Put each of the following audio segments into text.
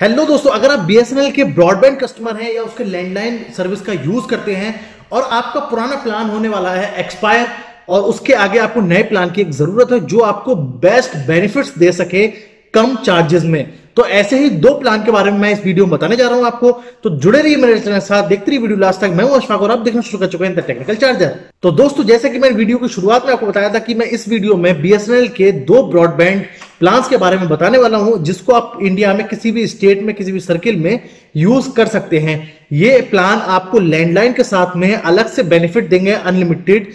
Hello दोस्तों, अगर आप बीएसएनएल के ब्रॉडबैंड कस्टमर हैं या उसके लैंडलाइन सर्विस का यूज़ करते हैं और आपका पुराना प्लान होने वाला है एक्सपायर और उसके आगे आपको नए प्लान की एक ज़रूरत है जो आपको बेस्ट बेनिफिट्स दे सके कम चार्जेस में। तो ऐसे ही दो प्लान के बारे में मैं इस वीडियो में बताने जा रहा हूँ आपको। तो जुड़े रहिए मेरे चैनल साथ, देखते रहिए वीडियो लास्ट तक। मैं हूँ अशफाक और आप देखना शुरू कर चुके हैं टेक्निकल चार्जर तो दोस्तों, जैसे कि मैंने वीडियो की शुरुआत में आपको बताया था कि मैं इस वीडियो में बीएसएनएल के दो ब्रॉडबैंड प्लान्स के बारे में बताने वाला हूँ, जिसको आप इंडिया में किसी भी स्टेट में, किसी भी सर्किल में यूज़ कर सकते हैं। ये प्लान आपको लैंडलाइन के साथ में अलग से बेनिफिट देंगे अनलिमिटेड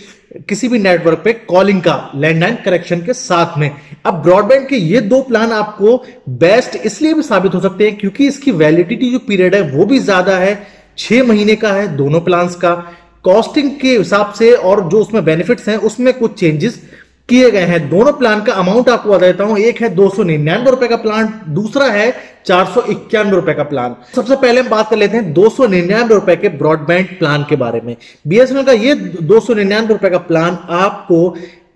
किसी भी नेटवर्क पे कॉलिंग का लैंडलाइन कनेक्शन के साथ में। अब ब्रॉडबैंड के ये दो प्लान आपको बेस्ट इसलिए भी साबित हो सकते हैं क्योंकि इसकी वैलिडिटी जो पीरियड है, वो भी ज़्यादा है। छह महीने का है, दोनों प्लान्स का। कॉस्टिंग के हिसाब से और जो उसमें बेनिफिट्स हैं, उसमें कुछ चेंजेस किए गए हैं। दोनों प्लान का अमाउंट आपको बता देता हूँ। एक है दो सौ निन्यानवे रुपए का प्लान दूसरा है चार सौ इक्यानवे रुपए का प्लान सबसे पहले हम बात कर लेते हैं दो सौ निन्यानवे रुपए के ब्रॉडबैंड प्लान के बारे में। बीएसएनएल का ये दो सौ निन्यानवे रुपए का प्लान आपको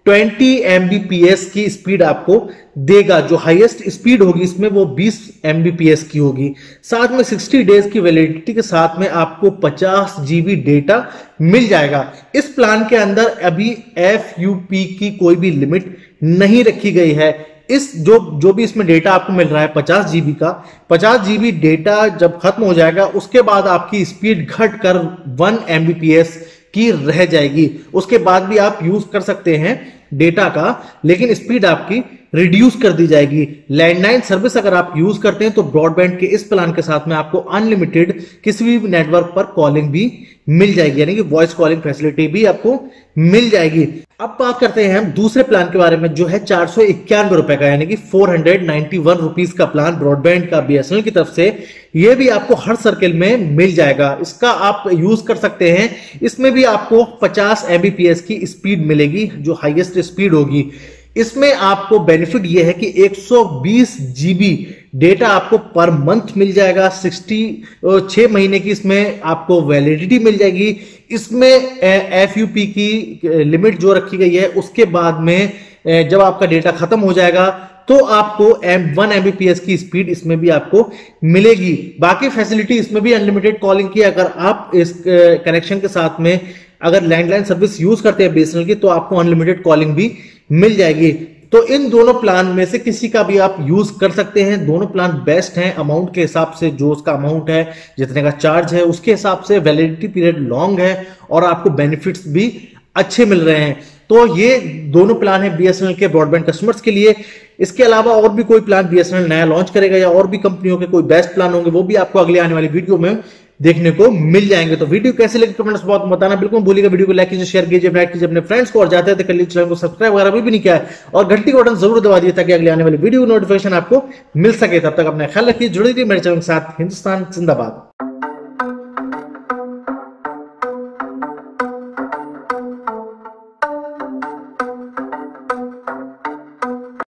20 एमबीपीएस की स्पीड आपको देगा। जो हाईएस्ट स्पीड होगी, इसमें वो 20 एमबीपीएस की होगी। साथ में 60 डेज़ की वैलिडिटी के साथ में आपको 50 जीबी डेटा मिल जाएगा। इस प्लान के अंदर अभी एफ़ की कोई भी लिमिट नहीं रखी गई है। इस जो जो भी इसमें डेटा आपको मिल रहा है, पचास जीबी का, पचास जीबी डेटा जब खत्म हो जाएगा, उसके बाद आपकी स्पीड घट कर वन एमबीपीएस की रह जाएगी। उसके बाद भी आप यूज़ कर सकते हैं। डेटा का, लेकिन स्पीड आपकी रिड्यूस कर दी जाएगी। लैंडलाइन सर्विस अगर आप यूज़ करते हैं तो ब्रॉडबैंड के इस प्लान के साथ में आपको अनलिमिटेड किसी भी नेटवर्क पर कॉलिंग भी मिल जाएगी, यानी कि वॉइस कॉलिंग फैसिलिटी भी आपको मिल जाएगी। अब बात करते हैं हम दूसरे प्लान के बारे में, जो है चार सौ इक्यानवे रुपए का, यानी कि four hundred ninety one rupees का प्लान ब्रॉडबैंड का बीएसएनएल की तरफ़ से यह भी आपको हर सर्किल में मिल जाएगा। इसका आप यूज़ कर सकते हैं। इसमें भी आपको 50 एमबीपीएस की स्पीड मिलेगी, जो हाइएस्ट स्पीड होगी। इसमें आपको बेनिफिट यह है कि 120 जीबी डेटा आपको पर मंथ मिल जाएगा 60 छह महीने की इसमें आपको वैलिडिटी मिल जाएगी। इसमें एफ़ यू पी की लिमिट जो रखी गई है, उसके बाद में जब आपका डेटा खत्म हो जाएगा तो आपको एम वन एमबीपीएस की स्पीड इसमें भी आपको मिलेगी। बाकी फैसिलिटी इसमें भी अनलिमिटेड कॉलिंग की अगर आप इस कनेक्शन के साथ में अगर लैंडलाइन सर्विस यूज़ करते हैं बीएसएनएल की तो आपको अनलिमिटेड कॉलिंग भी मिल जाएगी। तो इन दोनों प्लान में से किसी का भी आप यूज़ कर सकते हैं। दोनों प्लान बेस्ट हैं अमाउंट के हिसाब से, जो उसका अमाउंट है, जितने का चार्ज है, उसके हिसाब से वैलिडिटी पीरियड लॉन्ग है और आपको बेनिफिट्स भी अच्छे मिल रहे हैं। तो ये दोनों प्लान है बीएसएनएल के ब्रॉडबैंड कस्टमर्स के लिए। इसके अलावा और भी कोई प्लान बीएसएनएल नया लॉन्च करेगा या और भी कंपनियों के कोई बेस्ट प्लान होंगे, वो भी आपको अगले आने वाली वीडियो में देखने को मिल जाएँगे। तो वीडियो कैसे लगे कमेंट्स बहुत बताना। बिल्कुल भूलिएगा वीडियो को लाइक कीजिए शेयर कीजिए लाइक कीजिए अपने फ्रेंड्स को और जाते थे कल चैनल को सब्सक्राइब वगैरह भी, भी नहीं किया है। और घंटी का बटन ज़रूर दबा दिए ताकि अगले आने वाली वीडियो नोटिफिकेशन आपको मिल सके। तब तक अपने ख्याल रखिए जुड़े रहिए मेरे चैनल के साथ हिंदुस्तान जिंदाबाद।